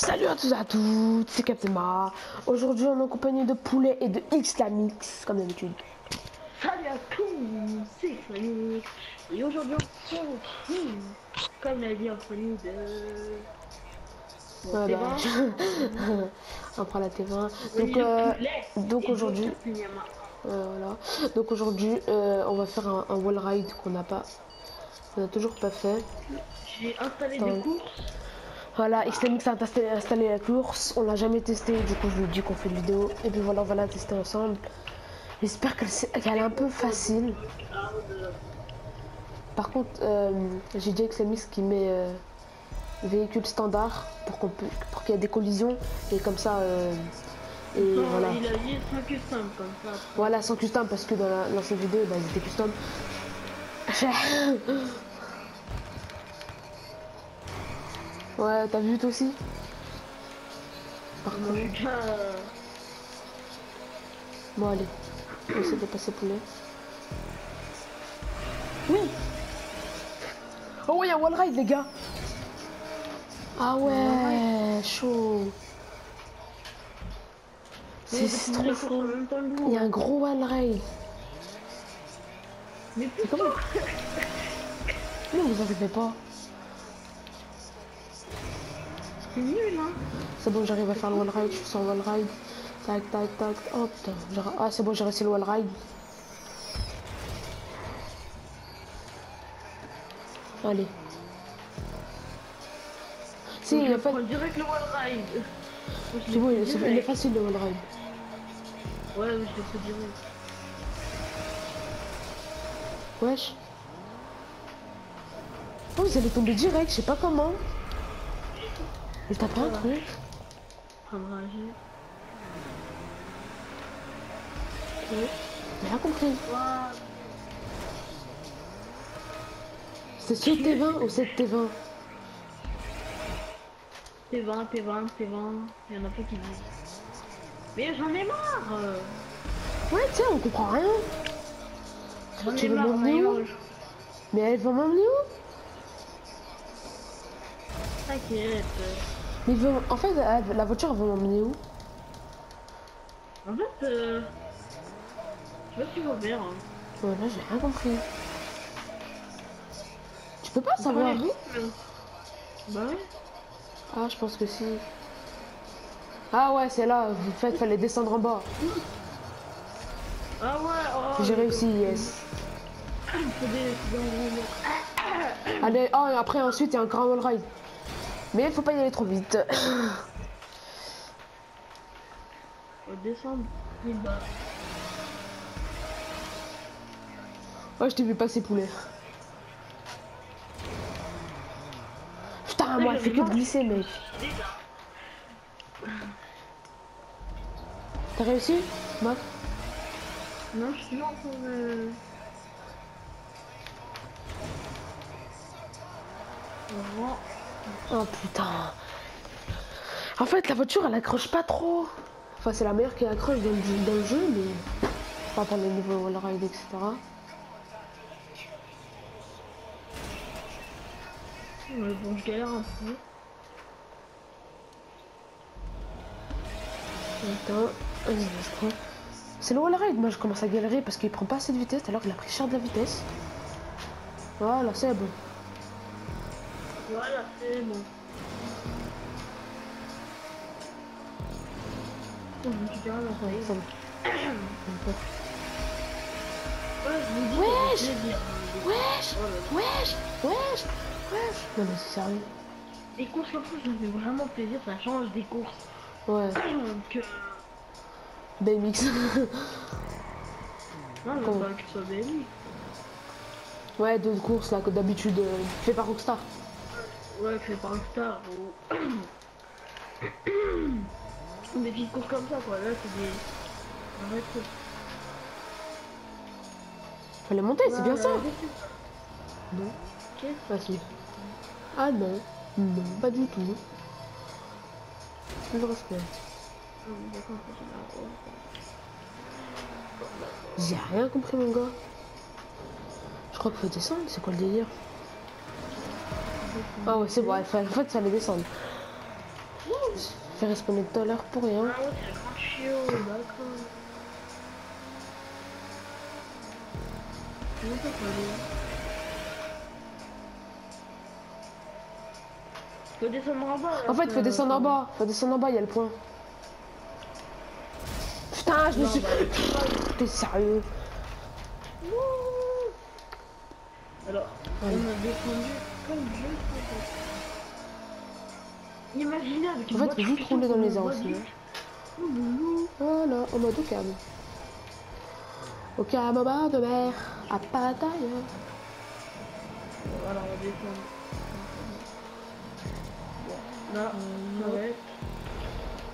Salut à tous et à toutes, c'est Captain. Aujourd'hui, on est en compagnie de Poulet et de Xlamix, comme d'habitude. Salut à tous, c'est Fanny. Et aujourd'hui, on se retrouve, comme l'a dit Anthony, de. Bon, Ouais, T20. bah, on prend la T20. Oui, Donc, euh, donc aujourd'hui, euh, voilà. Donc aujourd'hui, euh, on va faire un, un wall ride qu'on n'a pas, on a toujours pas fait. J'ai installé Attends. des courses. Voilà, Xlamix a installé, la course, on l'a jamais testé, du coup je lui dis qu'on fait une vidéo, et puis voilà, on va la tester ensemble. J'espère qu'elle est un peu facile. Par contre, euh, j'ai dit à Xlamix qui met euh, véhicule standard pour qu'on peut- pour qu'il y ait des collisions, et comme ça, euh, et Non, voilà. Il a dit sans custom comme ça. Voilà, sans custom, parce que dans la- l'ancienne vidéo, bah, ils étaient custom. Ouais, t'as vu toi aussi Par contre. Bon allez, on essaie de passer poulet. Oui. Oh ouais, il y a un wall ride les gars. Ah ouais, chaud. C'est trop chaud. Il y a un gros wall ride. Mais comment Non, vous en faites pas. Hein. C'est bon, j'arrive à faire le wall ride, je suis sur wall ride. Tac, tac, tac. Oh putain. Ah, c'est bon, j'ai réussi le wall ride. Allez. Si, il fa- prends direct le wall ride. C'est bon, il est, il facile le wall ride. Ouais, je l'ai fait direct. Wesh. Oh, vous allez tomber direct, je sais pas comment. Il t'a pas un truc. J'ai rien compris. C'est sur T20 ou c'est T20 T20, T20, T20, il y en a pas qui disent. Mais j'en ai marre. Ouais, tiens, on comprend rien. J'en Tu ai veux marre, où. Mais elle va m'emmener où T'inquiète. En fait, la voiture, elle va m'emmener où? En fait, euh... je sais pas si faut faire. Hein. Ouais, là, j'ai rien compris. Tu peux pas On savoir rythmes. Bah ouais. Ah, je pense que si. Ah ouais, c'est là. Vous faites, fallait descendre en bas. Ah ouais, oh, J'ai réussi, yes. Allez, oh, après, ensuite, il y a un grand wall ride. Mais il faut pas y aller trop vite. Faut descendre. Ouais, je t'ai vu passer poulet. Putain, moi, elle fait que de glisser, mec. T'as réussi Mac Non, je suis là pour euh... Oh putain. En fait, la voiture, elle accroche pas trop. Enfin, c'est la meilleure qui accroche dans le, dans le jeu, mais pas pour les niveaux wall ride, etc. Bon, je galère un peu. Attends, vas-y, je prends. C'est le wall ride, moi je commence à galérer parce qu'il prend pas assez de vitesse alors qu'il a pris cher de la vitesse. Voilà, c'est bon. Voilà, c'est bon. Je Ouais, je Wesh. Wesh. Wesh Wesh Wesh Non mais c'est sérieux. Les courses comme ça, ça me fait vraiment plaisir, ça change des courses Ouais, que... BMX. Non, Comment pas que ce soit BMI. ouais, d'autres courses là que d'habitude euh, fait par Rockstar. Ouais, fait par le star ou... des petites courses comme ça, quoi. Là, c'est des... Arrête. Faut les monter, c'est bien ça. Non. Ok. Vas-y. Ah non. Non, pas du tout. Le respect. Ah, mais d'accord, ça, c'est la- J'ai rien compris mon gars. Je crois qu'il faut descendre, c'est quoi le délire? Ah ouais, c'est bon, en fait, il fallait descendre. J'ai respawné tout à l'heure pour rien. Ah ouais, grand ça aller Faut descendre en bas. En fait, faut ça- descendre en bas. Faut descendre en bas, il y a le point. Putain, je me suis. bah, T'es sérieux? Alors, on a descendu comme je le faisais. Imaginez avec En une fait, qui rouler dans les hein. Loulou. Voilà, en mode au calme. Au calme au bord de mer, à Pattaya. Voilà, on va descendre. Là, va être.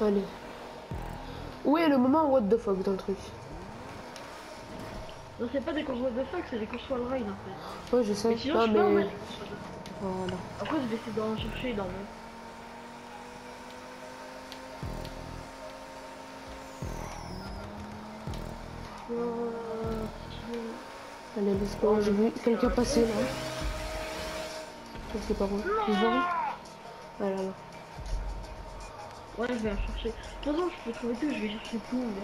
Allez. Où est le moment what the fuck dans le truc? Non, c'est pas des courses what the fuck, c'est des courses wall ride en fait. Ouais, je sais. Mais sinon, non, je mais. Voilà. Après, je vais essayer d'en chercher dans mon. Euh, Allez, let's go. J'ai vu quelqu'un passer là. Je sais pas où. Je vois Voilà, là. Ouais, je vais en chercher. De toute façon, je peux trouver tout, je vais chercher tout.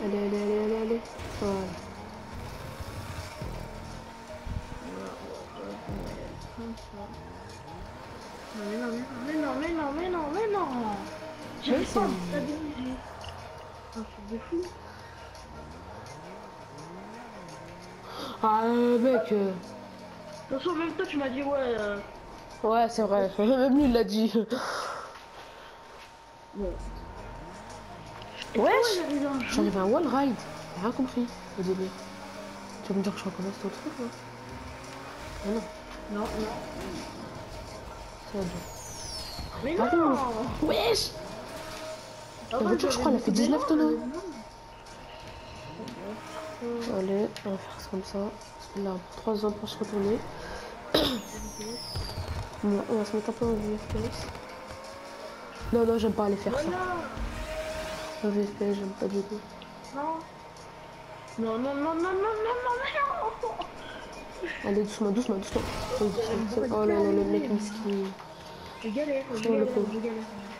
Allez, allez, allez, allez, allez. Voilà. C'est- pas Un truc de fou Ah, euh, mec. euh, De toute façon, même toi, tu m'as dit, ouais... euh, Ouais, c'est vrai. Même lui, il l'a dit. Wesh j'arrive à un one ride. J'ai rien compris au début. Tu vas me dire que je recommence ton truc là Ah non, Non, non. bien. Mais non Wesh La voiture, je crois, elle a fait 19 tonneaux. Allez, on va faire ça comme ça. Là, 3 ans pour se retourner. Bon, on va se mettre un peu en VFPS. Non, non, j'aime pas aller faire ça. En VFPS, j'aime pas du tout. Non Non, non, non, non, non, non, non, non Allez, doucement, doucement, doucement. Doucement. Oh là là, le mec miskin. Je galère, je galère.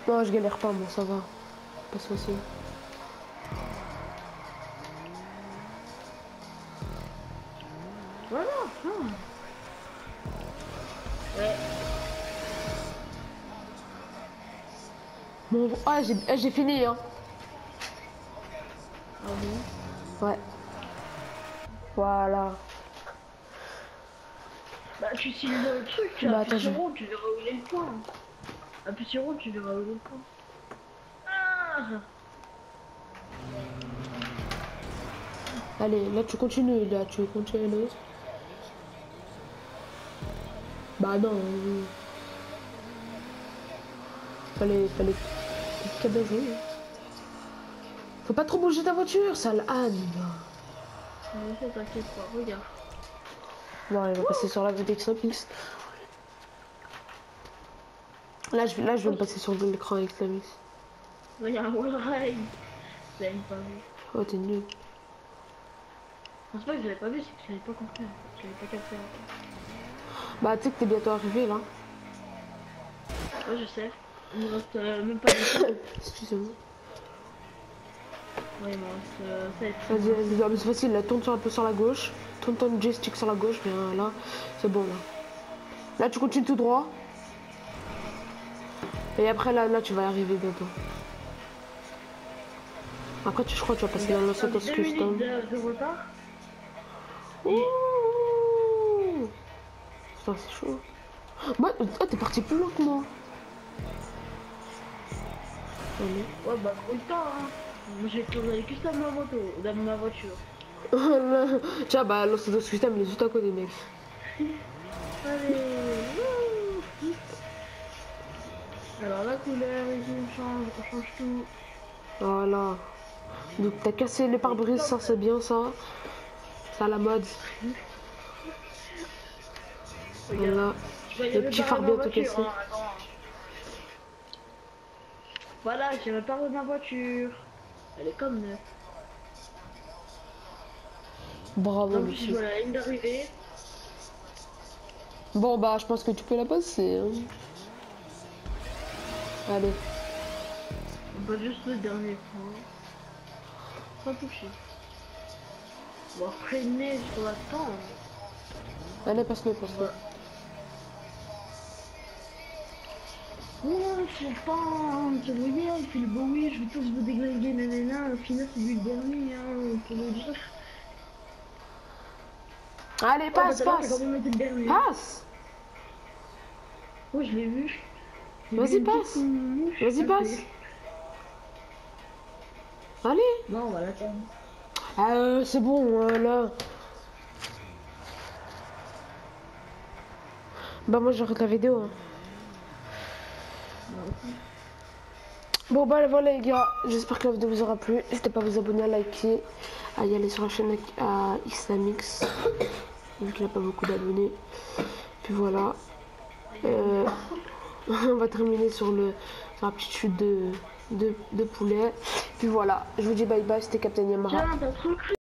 Non, je galère pas, moi, ça va. Pas soucis. Voilà, non. Ouais. Bon, ah, j'ai eh, j'ai fini, hein. Ah bon Ouais. Voilà. Bah, tu utilises le truc, tu Bah, sur je- rond, tu verras où il est le point. Appuie sur rond, tu verras où il est le point. Allez, là, tu continues, là, tu continues. Bah non. euh, Fallait, fallait... Bien joué. hein. Faut pas trop bouger ta voiture, sale pas, regarde. Bon, on va passer sur la 5X. Là, je, vais- là, je vais me passer sur l'écran avec mix. Regarde, un wall ride. Vous avez pas vu. Oh, t'es nul. Non, c'est pas que vous avez pas vu, c'est que j'avais pas compris. J'avais pas capté. Bah, tu sais que t'es bientôt arrivé, là. Ouais, je sais. Il me reste euh, même pas de. Excusez-moi. Ouais, il me reste euh, 7. Vas-y, vas-y, mais c'est facile, là, tourne sur un peu sur la gauche. Tourne ton joystick sur la gauche, bien là, c'est bon, là. Là, tu continues tout droit. Et après, là, là, tu vas y arriver bientôt. Après, tu, je crois que tu vas passer dans le Deux Custom. Ouh Putain, c'est chaud. Moi, oh, t'es parti plus loin que moi. Allez. Ouais, bah, trop le temps, hein. Moi, j'ai tourné les custom dans ma moto, dans ma voiture. Tiens, bah, le Santos Custom, il est juste à côté, mec. Allez. Alors, la couleur, on change, on change tout. Voilà. Donc t'as cassé les pare-brise, ça c'est bien ça. C'est à la mode. Voilà. Le petit phare bientôt cassé. hein. Voilà, j'ai réparé ma voiture. Elle est comme neuve. Bravo monsieur. ligne d'arrivée. Bon bah je pense que tu peux la passer. hein. Allez. Pas juste le dernier point. Pas touché. Bon, freiner sur la tente. Allez, passe-le, passe-le. Ouais, c'est pas, voyais, il fait le beau oui, je vais tous vous déglinguer, nanana, au final c'est lui le dernier, hein, pour le dire. Allez, Oh, bah, passe, l'heure, passe. Passe. Oui, je l'ai vu. Vas-y, passe. Vas-y, passe. Allez. Non, voilà, tiens. Ah, euh, c'est bon, euh, là. Bah, moi, j'arrête la vidéo. hein. Bon, bah, voilà, les gars. J'espère que la vidéo vous aura plu. N'hésitez pas à vous abonner, à liker, à y aller sur la chaîne à Islamix. Vu qu'il n'a pas beaucoup d'abonnés. Puis voilà. Euh, on va terminer sur, le, sur la petite chute de, de, de poulet. Puis voilà. Je vous dis bye bye. C'était Captain Yamara.